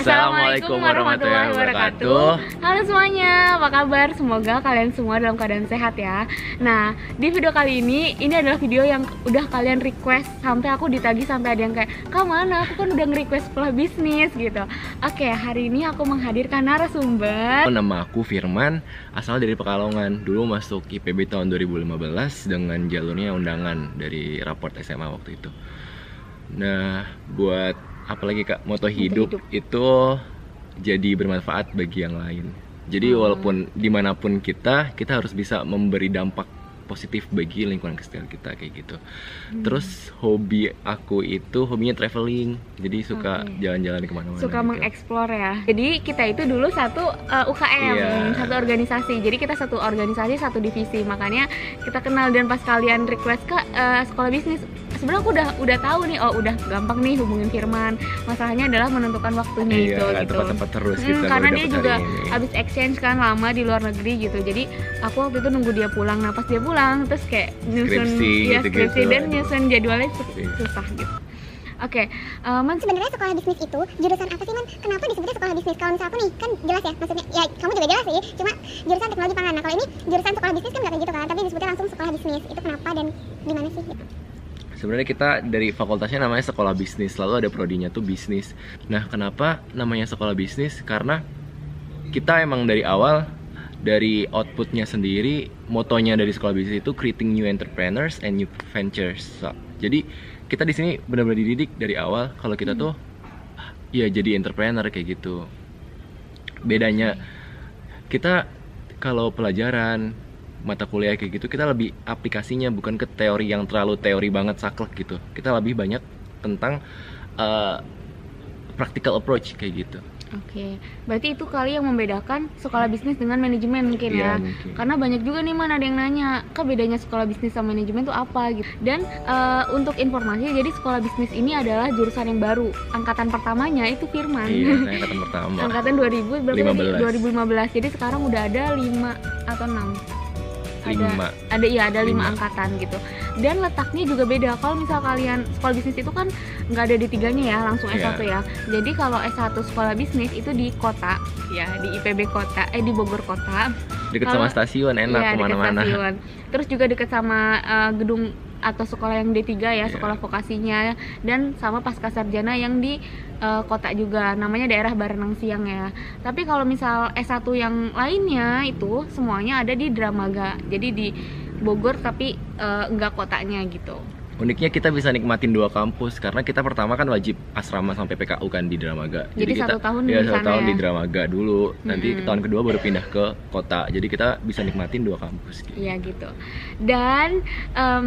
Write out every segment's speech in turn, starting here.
Assalamualaikum warahmatullahi wabarakatuh. Halo semuanya, apa kabar? Semoga kalian semua dalam keadaan sehat ya. Nah, di video kali ini, ini adalah video yang udah kalian request sampai aku ditagi sampai ada yang kayak, "Kak mana? Aku kan udah nge-request sekolah bisnis gitu." Oke, hari ini aku menghadirkan narasumber. Nama aku Firman, asal dari Pekalongan. Dulu masuk IPB tahun 2015 dengan jalurnya undangan dari raport SMA waktu itu. Nah, buat apalagi kak moto hidup, hidup. itu jadi bermanfaat bagi yang lain jadi Hmm. walaupun di mana pun kita kita harus bisa memberi dampak positif bagi lingkungan sekitar kita kayak gitu Hmm. terus hobi aku itu hobinya traveling jadi suka jalan-jalan ke mana-mana suka gitu. mengeksplor ya. Jadi kita itu dulu satu uh, UKM, Iya. satu organisasi. Jadi kita satu organisasi, satu divisi. Makanya kita kenal dan pas kalian request ke uh, sekolah bisnis, sebenarnya aku udah udah tahu nih, oh udah gampang nih hubungin Firman. Masalahnya adalah menentukan waktunya iya itu nggak gitu. tepat-tepat terus Hmm, kita karena dia juga habis exchange kan lama di luar negeri gitu. Jadi aku waktu itu nunggu dia pulang. Nah pas dia pulang terus kayak nyusun Skripsi ya, gitu-gitu. skripsi dan Aduh. nyusun jadwalnya Iya. susah gitu. Oke, uh, Man, sebenarnya sekolah bisnis itu jurusan apa sih man? Kenapa disebutnya sekolah bisnis? Kalau misal aku nih kan jelas ya, maksudnya ya kamu juga jelas sih. Cuma jurusan teknologi pangan. Nah kalau ini jurusan sekolah bisnis kan nggak kayak gitu kan? Tapi disebutnya langsung sekolah bisnis. Itu kenapa dan gimana sih? Gitu. Sebenarnya kita dari fakultasnya namanya sekolah bisnis, lalu ada prodinya tuh bisnis. Nah, kenapa namanya sekolah bisnis? Karena kita emang dari awal dari outputnya sendiri, motonya dari sekolah bisnis itu creating new entrepreneurs and new ventures. So, jadi kita di sini benar-benar dididik dari awal kalau kita tuh ya jadi entrepreneur kayak gitu. Bedanya kita kalau pelajaran mata kuliah kayak gitu kita lebih aplikasinya bukan ke teori yang terlalu teori banget saklek gitu kita lebih banyak tentang uh, practical approach kayak gitu Oke, berarti itu kali yang membedakan sekolah bisnis dengan manajemen mungkin Iya, ya. mungkin. Karena banyak juga nih mana ada yang nanya, kak bedanya sekolah bisnis sama manajemen itu apa gitu. Dan eh, untuk informasi, jadi sekolah bisnis ini adalah jurusan yang baru. Angkatan pertamanya itu Firman. iya angkatan pertama Angkatan 2000 berapa tadi? 15. 2015. Jadi sekarang udah ada 5 atau 6 lima. ada iya ada lima Lima. angkatan gitu. Dan letaknya juga beda. Kalau misal kalian sekolah bisnis itu kan nggak ada di tiganya ya langsung Iya. S1 ya. Jadi kalau S1 sekolah bisnis itu di kota ya di IPB kota eh di Bogor kota. Kalau- sama stasiun enak Iya, dekat ke mana-mana. terus juga dekat sama eh, gedung atau sekolah yang D3 ya Iya. sekolah vokasinya. Dan sama pasca sarjana yang di eh, kota juga namanya daerah Barenang Siang ya. Tapi kalau misal S1 yang lainnya itu semuanya ada di Dramaga. Jadi di Bogor tapi eh, enggak kotanya gitu uniknya kita bisa nikmatin dua kampus karena kita pertama kan wajib asrama sampai PKU kan di Dramaga Jadi kita satu tahun ya di satu tahun ya? di Dramaga dulu nanti Mm-mm. tahun kedua baru pindah ke kota jadi kita bisa nikmatin dua kampus gitu. Iya gitu. Dan em,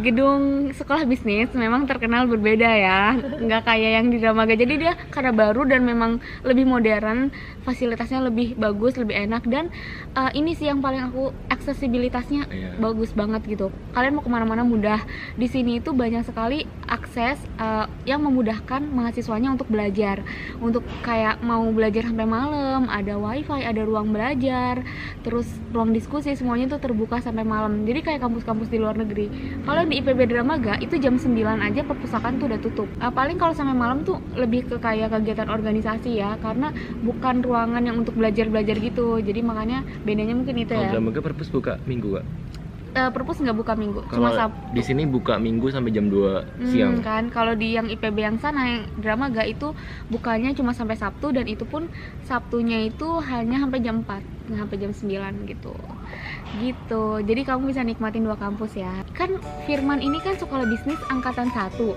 gedung sekolah bisnis memang terkenal berbeda ya, nggak kayak yang di Dramaga. Jadi dia karena baru dan memang lebih modern, fasilitasnya lebih bagus, lebih enak dan eh, ini sih yang paling aku aksesibilitasnya Iya. bagus banget gitu. Kalian mau ke mana-mana mudah. Di sini itu banyak sekali akses eh, yang memudahkan mahasiswanya untuk belajar. Untuk kayak mau belajar sampai malam, ada wifi, ada ruang belajar, terus ruang diskusi semuanya itu terbuka sampai malam. Jadi kayak kampus-kampus di luar negeri. Kalau di IPB Dramaga itu jam 9 aja perpustakaan tuh udah tutup. Eh, paling kalau sampai malam tuh lebih ke kayak kegiatan organisasi ya, karena bukan ruangan yang untuk belajar-belajar gitu. Jadi makanya bedanya mungkin itu kalau ya. Dramaga perpus buka minggu kak Eh, perpus nggak buka minggu, cuma kalau Sabtu. di sini buka minggu sampai jam 2 Hmm, siang. kan. Kalau di yang IPB yang sana yang Dramaga itu bukanya cuma sampai Sabtu dan itu pun Sabtunya itu hanya sampai jam 4 nggak sampai jam 9 gitu. Gitu. Jadi kamu bisa nikmatin dua kampus ya. Kan Firman ini kan sekolah bisnis angkatan 1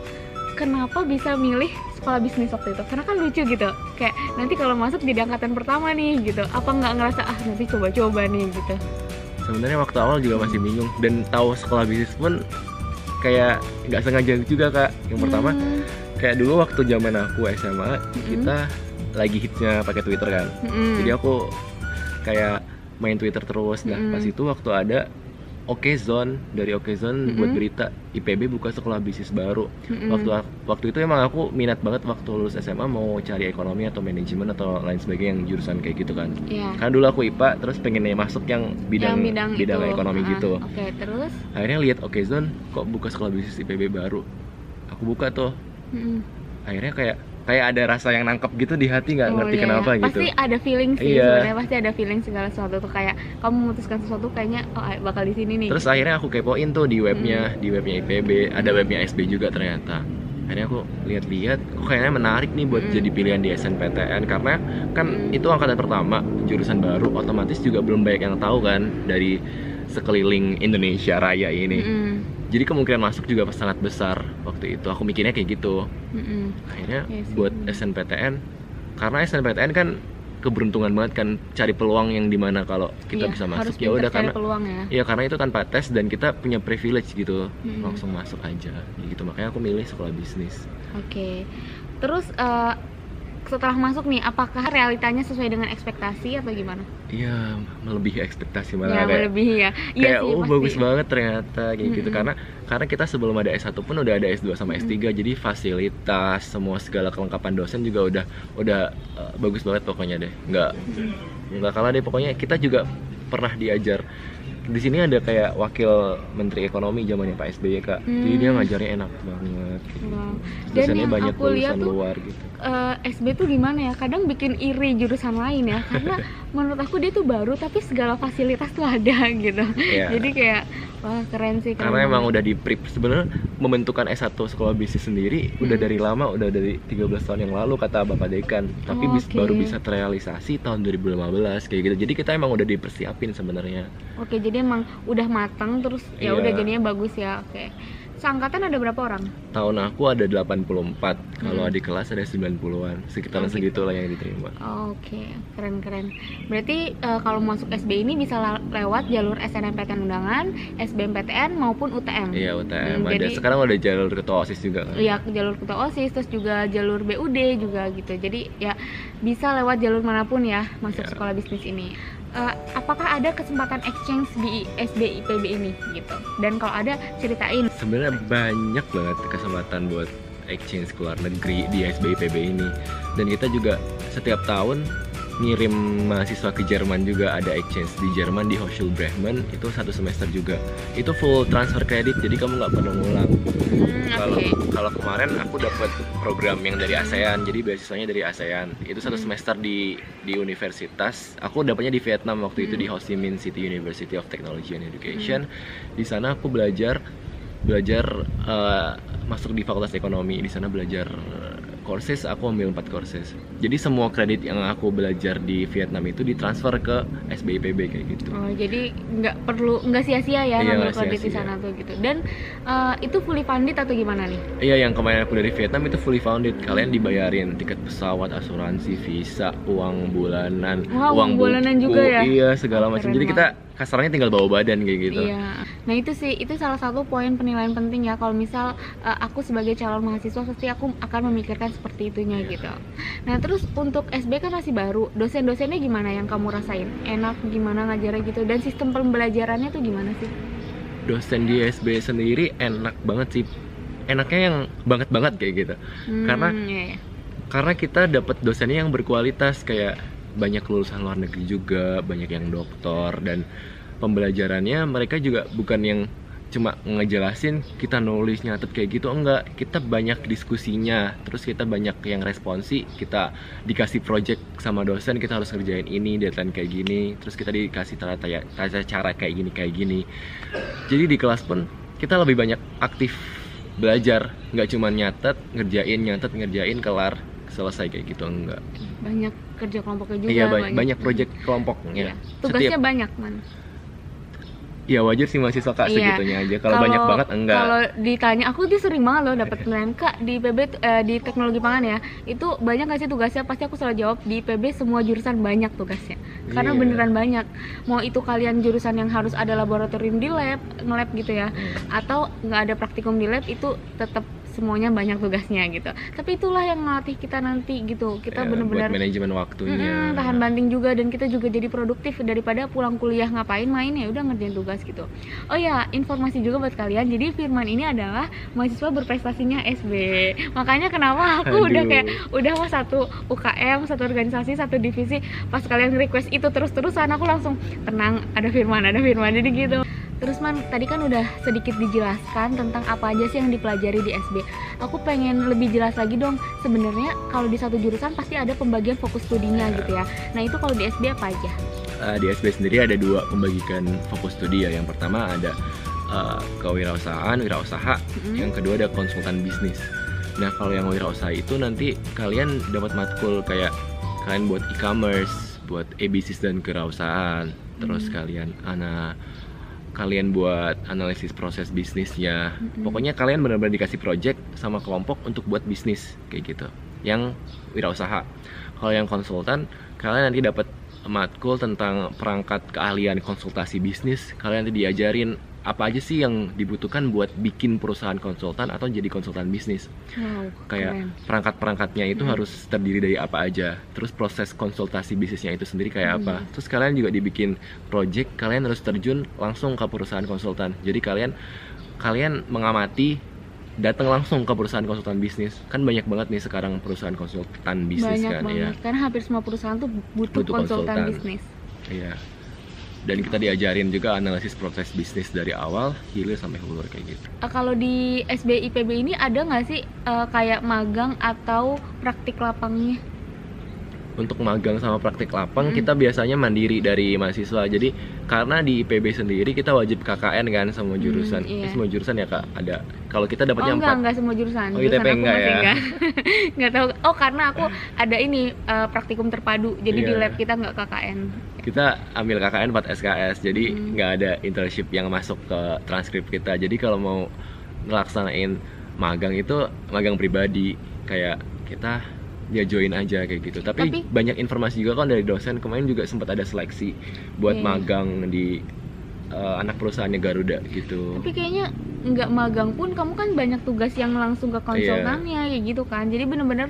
kenapa bisa milih sekolah bisnis waktu itu? Karena kan lucu gitu. Kayak nanti kalau masuk jadi angkatan pertama nih gitu. Apa nggak ngerasa ah nanti coba-coba nih gitu sebenarnya waktu awal juga masih bingung. Dan tahu sekolah bisnis pun kayak nggak sengaja juga kak. Yang pertama Hmm, kayak dulu waktu zaman aku SMA kita lagi hitsnya pakai Twitter kan. Mm-mm. jadi aku kayak main Twitter terus. Nah Mm-mm. pas itu waktu ada Oke Zone dari Oke Zone buat Mm-mm. berita IPB buka sekolah bisnis baru Mm-mm. waktu waktu itu emang aku minat banget waktu lulus SMA mau cari ekonomi atau manajemen atau lain sebagainya yang jurusan kayak gitu kan Iya. kan dulu aku IPA terus pengen masuk yang bidang yang bidang, itu. ekonomi Ah, gitu Oke, terus akhirnya lihat Oke Zone kok buka sekolah bisnis IPB baru aku buka tuh Mm-mm. akhirnya kayak kayak ada rasa yang nangkep gitu di hati nggak Oh, ngerti iya, kenapa iya. gitu Pasti ada feeling sih Iya. sebenarnya pasti ada feeling segala sesuatu tuh kayak kamu memutuskan sesuatu kayaknya oh bakal di sini nih. terus akhirnya aku kepoin tuh di webnya Hmm. di webnya IPB ada webnya SB juga ternyata akhirnya aku lihat-lihat kok kayaknya menarik nih buat Hmm. jadi pilihan di SNPTN karena kan Hmm. itu angkatan pertama jurusan baru otomatis juga belum banyak yang tahu kan dari sekeliling Indonesia Raya ini Mm-mm, jadi kemungkinan masuk juga sangat besar waktu itu aku mikirnya kayak gitu mm-mm. Akhirnya Iya sih, buat bener. SNPTN karena SNPTN kan keberuntungan banget kan cari peluang yang di mana kalau kita Iya, bisa masuk ya udah karena peluang ya. Iya karena itu tanpa tes dan kita punya privilege gitu Mm-mm. langsung masuk aja gitu makanya aku milih sekolah bisnis Oke. Terus eh, setelah masuk nih, apakah realitanya sesuai dengan ekspektasi atau gimana? iya melebihi ekspektasi ya, malah kayak melebihi ya. Iya kayak sih, oh pasti. bagus banget ternyata kayak gitu Mm-mm. karena karena kita sebelum ada S1 pun udah ada S2 sama S3 jadi fasilitas semua segala kelengkapan dosen juga udah udah eh, bagus banget pokoknya deh nggak nggak kalah deh pokoknya kita juga pernah diajar di sini ada kayak wakil menteri ekonomi zamannya Pak SBY kak jadi dia Hmm. ngajarnya enak banget Wow. Dan yang banyak aku lihat tuh luar gitu eh, SB tuh gimana ya? Kadang bikin iri jurusan lain ya, karena menurut aku dia tuh baru tapi segala fasilitas tuh ada gitu. Iya. Jadi kayak wah keren sih. Keren karena emang udah di prep sebenarnya membentukan S1 sekolah bisnis sendiri udah Hmm. dari lama udah dari 13 tahun yang lalu kata Bapak Dekan tapi Oh, bis- oke. baru bisa terrealisasi tahun 2015 kayak gitu jadi kita emang udah dipersiapin sebenarnya Oke, jadi emang udah matang terus ya Iya. udah jadinya bagus ya. Oke. Seangkatan ada berapa orang? tahun aku ada 84 kalau Hmm. adik kelas ada 90-an sekitaran Oh, gitu. segitu lah yang diterima Oke, keren-keren. Berarti eh, kalau masuk SB ini bisa lewat jalur SNMPTN undangan, SBMPTN maupun UTM. iya UTM Hmm, ada jadi- sekarang udah jalur ketua OSIS juga kan Iya, jalur ketua OSIS terus juga jalur BUD juga gitu. Jadi ya bisa lewat jalur mana pun ya masuk Iya. sekolah bisnis ini. Eh, apakah ada kesempatan exchange di SB IPB ini gitu? Dan kalau ada ceritain. sebenarnya banyak banget kesempatan buat exchange ke luar negeri di SBIPB ini dan kita juga setiap tahun ngirim mahasiswa ke Jerman juga ada exchange di Jerman di Hochschule Bremen itu satu semester juga. Itu full transfer credit jadi kamu nggak perlu ngulang. Hmm, kalau oke. kalau kemarin aku dapat program yang dari ASEAN jadi beasiswanya dari ASEAN. Itu satu Hmm. semester di di universitas. Aku dapatnya di Vietnam waktu itu Hmm. di Ho Chi Minh City University of Technology and Education. Di sana aku belajar belajar eh, masuk di fakultas ekonomi. Di sana belajar courses aku ambil 4 courses jadi semua kredit yang aku belajar di Vietnam itu ditransfer ke SBIPB kayak gitu Oh, jadi nggak perlu nggak sia-sia ya Iya, ngambil kredit di sia-sia. sana tuh gitu. Dan eh, itu fully funded atau gimana nih? Iya yang kemarin aku dari Vietnam itu fully founded Kalian dibayarin tiket pesawat, asuransi, visa, uang bulanan Wah, uang buku, bulanan juga ya? Iya segala Oh, macam Jadi kita kasarnya tinggal bawa badan kayak gitu Iya. Nah itu sih itu salah satu poin penilaian penting ya. Kalau misal eh, aku sebagai calon mahasiswa pasti aku akan memikirkan seperti itunya gitu. Nah terus untuk SB kan masih baru. Dosen-dosennya gimana yang kamu rasain? Enak gimana ngajarnya gitu? Dan sistem pembelajarannya tuh gimana sih? Dosen di SB sendiri enak banget sih Enaknya yang banget-banget kayak gitu Hmm, Karena- iya, iya. Karena kita dapat dosennya yang berkualitas Kayak banyak lulusan luar negeri juga Banyak yang doktor Dan pembelajarannya mereka juga bukan yang cuma ngejelasin kita nulis nyatet kayak gitu enggak. Kita banyak diskusinya terus kita banyak yang responsi kita dikasih project sama dosen kita harus ngerjain ini deadline kayak gini terus kita dikasih tata, tata cara kayak gini kayak gini. Jadi di kelas pun kita lebih banyak aktif belajar nggak cuma nyatet ngerjain nyatet ngerjain kelar selesai kayak gitu enggak banyak kerja kelompoknya juga. iya banyak, banyak project kelompok Iya. ya Tugasnya setiap banyak man. ya wajar sih mahasiswa kak Iya. segitunya aja kalau banyak banget enggak Kalau ditanya, aku tuh sering banget loh dapat penilaian kak di PB eh, di teknologi pangan ya. Itu banyak gak sih tugasnya? Pasti aku selalu jawab di PB semua jurusan banyak tugasnya. Karena Iya. beneran banyak. Mau itu kalian jurusan yang harus ada laboratorium di lab, nge-lab gitu ya, Hmm. atau nggak ada praktikum di lab itu tetap semuanya banyak tugasnya gitu. Tapi itulah yang ngelatih kita nanti gitu. Kita Ya, bener-bener buat manajemen waktunya Mm-mm, tahan banting juga dan kita juga jadi produktif daripada pulang kuliah ngapain main ya udah ngerjain tugas gitu. Oh ya, informasi juga buat kalian. Jadi Firman ini adalah mahasiswa berprestasinya SB. Makanya kenapa aku udah Aduh. kayak udah mah satu UKM, satu organisasi, satu divisi. Pas kalian request itu terus-terusan aku langsung tenang, ada Firman, ada Firman. Jadi gitu. Terus man, tadi kan udah sedikit dijelaskan tentang apa aja sih yang dipelajari di SB. Aku pengen lebih jelas lagi dong. Sebenarnya kalau di satu jurusan pasti ada pembagian fokus studinya gitu ya. Nah itu kalau di SB apa aja? Uh, di SB sendiri ada dua pembagikan fokus studi ya. Yang pertama ada uh, kewirausahaan, wirausaha. Mm-mm. Yang kedua ada konsultan bisnis. Nah kalau yang wirausaha itu nanti kalian dapat matkul kayak kalian buat e-commerce, buat e-bisnis dan kewirausahaan. Terus Hmm. kalian ana kalian buat analisis proses bisnisnya. Mm-mm. Pokoknya kalian benar-benar dikasih project sama kelompok untuk buat bisnis kayak gitu. Yang wirausaha. Kalau yang konsultan, kalian nanti dapat matkul tentang perangkat keahlian konsultasi bisnis. Kalian nanti diajarin apa aja sih yang dibutuhkan buat bikin perusahaan konsultan atau jadi konsultan bisnis. Wow, Kayak perangkat-perangkatnya itu Mm. harus terdiri dari apa aja. Terus proses konsultasi bisnisnya itu sendiri kayak Mm. apa. Terus kalian juga dibikin project, kalian harus terjun langsung ke perusahaan konsultan. Jadi kalian kalian mengamati datang langsung ke perusahaan konsultan bisnis. Kan banyak banget nih sekarang perusahaan konsultan bisnis Banyak kan banget. ya. Karena hampir semua perusahaan tuh butuh, Butuh konsultan, konsultan. bisnis. Iya. Dan kita diajarin juga analisis proses bisnis dari awal, hilir sampai hulu kayak gitu. Eh, kalau di SBI PB ini ada nggak sih eh, kayak magang atau praktik lapangnya? untuk magang sama praktik lapang Mm. kita biasanya mandiri dari mahasiswa jadi karena di IPB sendiri kita wajib KKN kan semua Hmm, jurusan iya. Eh, semua jurusan ya kak ada kalau kita Oh dapatnya enggak, empat enggak semua jurusan. Oh, jurusan ITP enggak ya? enggak. enggak tahu. Oh, karena aku ada ini eh, praktikum terpadu. Jadi di Iya. lab kita enggak KKN. Kita ambil KKN 4 SKS jadi Hmm. nggak ada internship yang masuk ke transkrip kita jadi kalau mau ngelaksanain magang itu magang pribadi kayak kita dia join aja kayak gitu tapi, Tapi- banyak informasi juga kan dari dosen kemarin juga sempat ada seleksi buat Iya. magang di eh, anak perusahaannya Garuda gitu Tapi kayaknya nggak magang pun kamu kan banyak tugas yang langsung ke Iya. konsultannya kayak gitu kan. Jadi bener-bener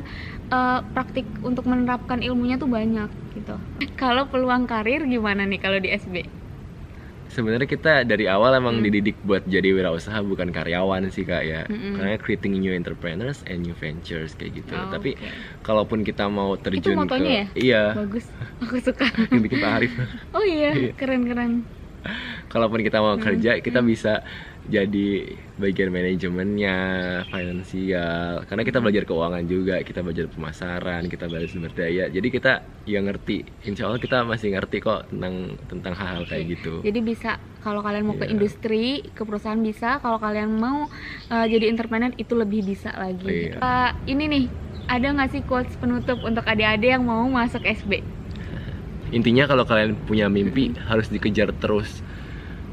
eh, praktik untuk menerapkan ilmunya tuh banyak gitu. Kalau peluang karir gimana nih kalau di SB? Sebenarnya kita dari awal emang Hmm. dididik buat jadi wirausaha bukan karyawan sih kak ya. Mm-mm. Karena creating new entrepreneurs and new ventures kayak gitu. Oh, Tapi oke. kalaupun kita mau terjun motonya ke iya Bagus. Aku suka. yang bikin Pak Arif. Oh iya, Iya. keren-keren. kalaupun kita mau Hmm, kerja kita hmm. bisa jadi bagian manajemennya, finansial. Karena kita belajar keuangan juga, kita belajar pemasaran, kita belajar sumber daya. Jadi kita ya ngerti. Insya Allah kita masih ngerti kok tentang tentang hal-hal kayak gitu. Jadi bisa kalau kalian mau ke Iya. industri, ke perusahaan bisa. Kalau kalian mau uh, jadi entrepreneur itu lebih bisa lagi. Iya. Uh, ini nih, ada nggak sih quotes penutup untuk adik-adik yang mau masuk SB? Intinya kalau kalian punya mimpi harus dikejar terus.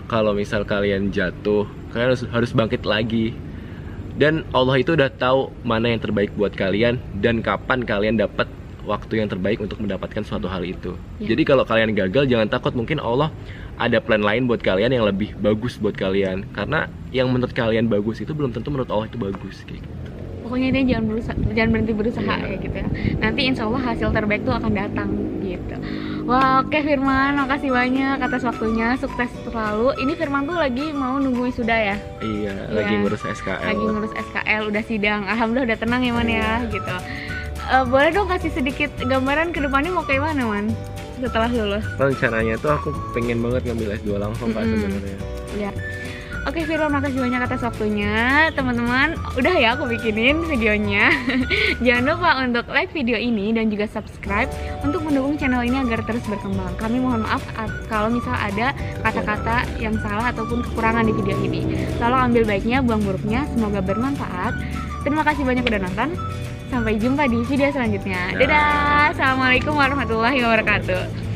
Kalau misal kalian jatuh, kalian harus harus bangkit lagi. Dan Allah itu udah tahu mana yang terbaik buat kalian dan kapan kalian dapat waktu yang terbaik untuk mendapatkan suatu hal itu. Ya. Jadi kalau kalian gagal jangan takut, mungkin Allah ada plan lain buat kalian yang lebih bagus buat kalian. Karena yang menurut kalian bagus itu belum tentu menurut Allah itu bagus kayak gitu. Pokoknya dia jangan berusaha, jangan berhenti berusaha Iya. ya gitu ya. Nanti insya Allah hasil terbaik tuh akan datang gitu. Wah, oke Firman, makasih banyak atas waktunya, sukses selalu. Ini Firman tuh lagi mau nunggu wisuda ya? Iya, Iya. lagi ngurus SKL. lagi ngurus SKL udah sidang alhamdulillah udah tenang ya man ya gitu Eh, boleh dong kasih sedikit gambaran ke depannya mau kayak mana man setelah lulus Rencananya tuh aku pengen banget ngambil S2 langsung Kak Mm-mm. sebenarnya. ya Oke Firman makasih banyak atas waktunya. Teman-teman udah ya aku bikinin videonya. Jangan lupa untuk like video ini dan juga subscribe Untuk mendukung channel ini agar terus berkembang. Kami mohon maaf kalau misal ada kata-kata yang salah ataupun kekurangan di video ini. Tolong ambil baiknya, buang buruknya Semoga bermanfaat. Terima kasih banyak udah nonton. Sampai jumpa di video selanjutnya. Dah. Dadah. Assalamualaikum warahmatullahi wabarakatuh